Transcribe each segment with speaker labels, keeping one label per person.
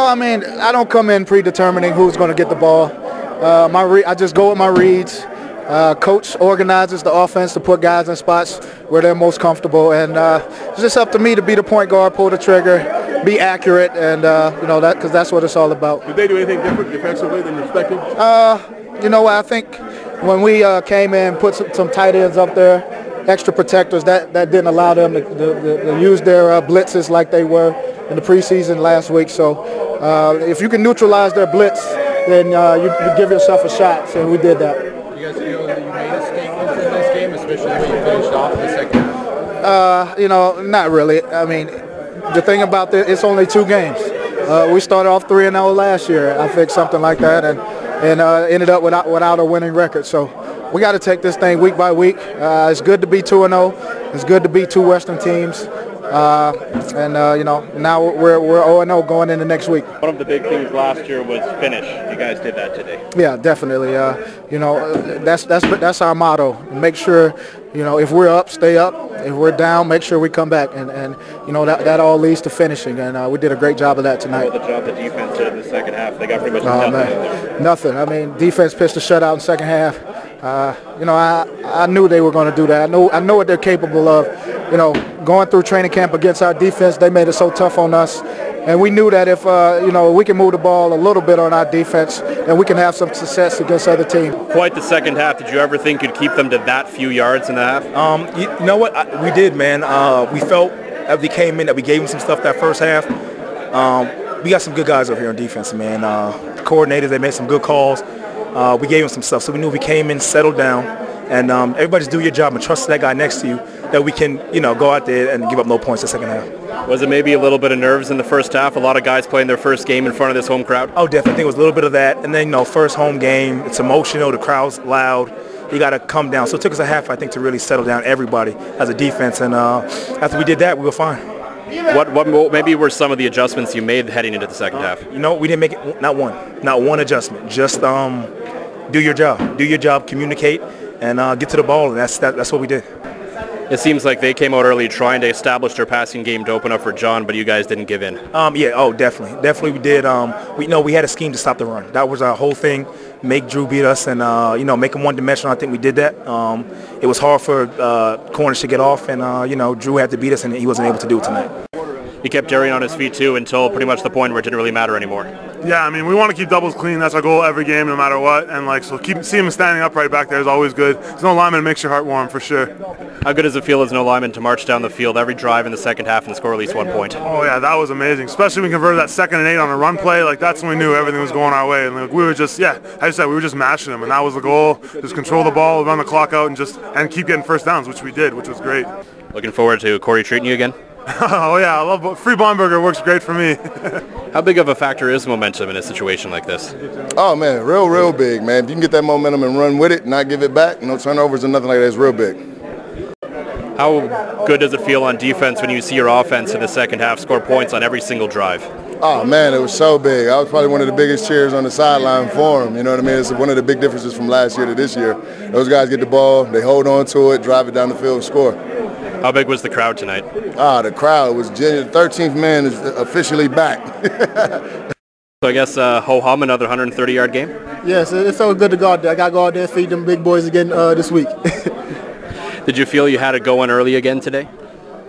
Speaker 1: I mean, I don't come in predetermining who's going to get the ball. Uh, my I just go with my reads. Uh, coach organizes the offense to put guys in spots where they're most comfortable, and uh, it's just up to me to be the point guard, pull the trigger, be accurate, and uh, you know that because that's what it's all about.
Speaker 2: Did they do anything different defensively than expected?
Speaker 1: Uh, you know, what I think when we uh, came in, put some, some, tight ends up there, extra protectors, that, that didn't allow them to, to, to use their uh, blitzes like they were in the preseason last week. So uh, if you can neutralize their blitz, then uh, you, you, give yourself a shot. So we did that.
Speaker 3: You guys feel that you made a statement in this game, especially the way you finished off in the second half?
Speaker 1: Uh, you know, not really. I mean, the thing about this, it's only two games. Uh, we started off 3-0 last year, I think, something like that. and and uh, ended up without without a winning record. So we got to take this thing week by week. Uh, it's good to be 2 0. It's good to beat two Western teams. Uh, and uh, you know now we're we're 0 0 going into next week.
Speaker 4: One of the big things last year was finish. You guys did that today.
Speaker 1: Yeah, definitely. Uh, you know that's that's that's our motto. Make sure you know if we're up, stay up. If we're down, make sure we come back. And and you know that that all leads to finishing. And uh, we did a great job of that tonight.
Speaker 4: the job the defense did in the second half. They got pretty much oh, nothing.
Speaker 1: Nothing. I mean, defense pitched a shutout in the second half. Uh, you know, I I knew they were going to do that. I know I know what they're capable of. You know, going through training camp against our defense, they made it so tough on us. And we knew that if, uh, you know, we can move the ball a little bit on our defense, then we can have some success against other teams.
Speaker 4: Quite the second half. Did you ever think you'd keep them to that few yards in the half?
Speaker 5: Um, you, you know what? I, we did, man. Uh, we felt that we came in that we gave them some stuff that first half. Um, we got some good guys over here on defense, man. Uh, coordinators, they made some good calls. Uh, we gave them some stuff, so we knew we came in, settled down, and um, everybody's do your job and trust that guy next to you that we can, you know, go out there and give up no points the second half.
Speaker 4: Was it maybe a little bit of nerves in the first half? A lot of guys playing their first game in front of this home crowd?
Speaker 5: Oh, definitely. I think it was a little bit of that. And then, you know, first home game, it's emotional, the crowd's loud. You got to come down. So it took us a half, I think, to really settle down everybody as a defense. And uh, after we did that, we were fine.
Speaker 4: What, what maybe were some of the adjustments you made heading into the second half?
Speaker 5: You know, we didn't make it, not one, not one adjustment. Just um, do your job. Do your job, communicate, and uh, get to the ball. And that's, that, that's what we did.
Speaker 4: It seems like they came out early trying to establish their passing game to open up for Jon, but you guys didn't give in.
Speaker 5: Um, yeah, oh, definitely. Definitely we did. Um, we know we had a scheme to stop the run. That was our whole thing, make Drew beat us and, uh, you know, make him one-dimensional. I think we did that. Um, it was hard for uh, corners to get off, and, uh, you know, Drew had to beat us, and he wasn't able to do it tonight.
Speaker 4: He kept Darian on his feet, too, until pretty much the point where it didn't really matter anymore.
Speaker 2: Yeah, I mean, we want to keep doubles clean. That's our goal every game, no matter what. And like, so keep see him standing up right back there is always good. There's no lineman makes your heart warm for sure.
Speaker 4: How good does it feel as no lineman to march down the field every drive in the second half and score at least one point?
Speaker 2: Oh yeah, that was amazing. Especially when we converted that second and eight on a run play. Like that's when we knew everything was going our way. And like, we were just, yeah, as I said, we were just mashing them, and that was the goal. Just control the ball, run the clock out, and just and keep getting first downs, which we did, which was great.
Speaker 4: Looking forward to Kory treating you again.
Speaker 2: oh yeah, I love free Bonberger works great for me.
Speaker 4: How big of a factor is momentum in a situation like this?
Speaker 6: Oh man, real, real big, man. If you can get that momentum and run with it, not give it back, no turnovers or nothing like that is real big.
Speaker 4: How good does it feel on defense when you see your offense in the second half score points on every single drive?
Speaker 6: Oh man, it was so big. I was probably one of the biggest cheers on the sideline for them. You know what I mean? It's one of the big differences from last year to this year. Those guys get the ball, they hold on to it, drive it down the field, and score.
Speaker 4: How big was the crowd tonight?
Speaker 6: Ah, the crowd was genuine. The 13th man is officially back.
Speaker 4: so I guess uh, ho hum another 130 yard game.
Speaker 1: Yes, it felt good to go out there. I got to go out there and feed them big boys again uh, this week.
Speaker 4: Did you feel you had it going early again today?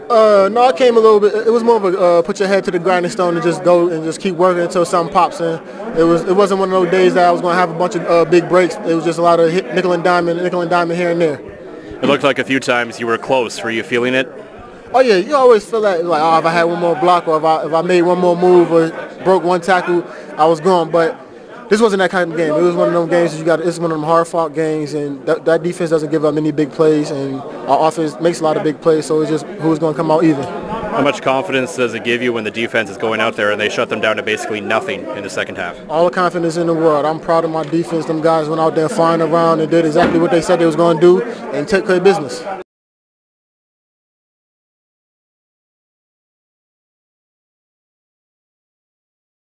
Speaker 1: Uh, no, I came a little bit. It was more of a uh, put your head to the grinding stone and just go and just keep working until something pops in. It was. It wasn't one of those days that I was going to have a bunch of uh, big breaks. It was just a lot of hit, nickel and diamond, nickel and diamond here and there.
Speaker 4: It looked like a few times you were close. Were you feeling it?
Speaker 1: Oh yeah, you always feel that like oh if I had one more block or if I if I made one more move or broke one tackle, I was gone. But this wasn't that kind of game. It was one of them games that you got. It's one of them hard fought games, and that, that defense doesn't give up many big plays, and our offense makes a lot of big plays. So it's just who's going to come out even.
Speaker 4: How much confidence does it give you when the defense is going out there and they shut them down to basically nothing in the second half?
Speaker 1: All the confidence in the world. I'm proud of my defense. Them guys went out there flying around and did exactly what they said they was going to do and took care of business.